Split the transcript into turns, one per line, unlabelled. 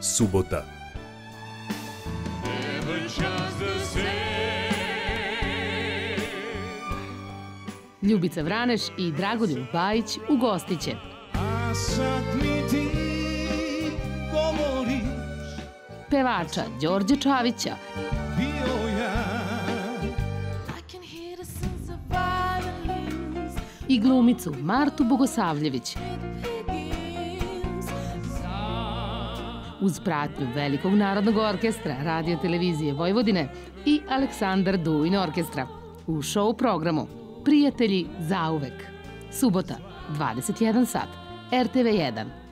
Subota.
Ljubica Vraneš i Dragoljub Bajić u Gostiće. Pevača Đorđe Čavića,
i
glumicu Martu Bogosavljević uz pratnju Velikog narodnog orkestra Radio Televizije Vojvodine i Aleksandar Dujin orkestra u show programu Prijatelji zauvek. Subota, 21 sat, RTV 1.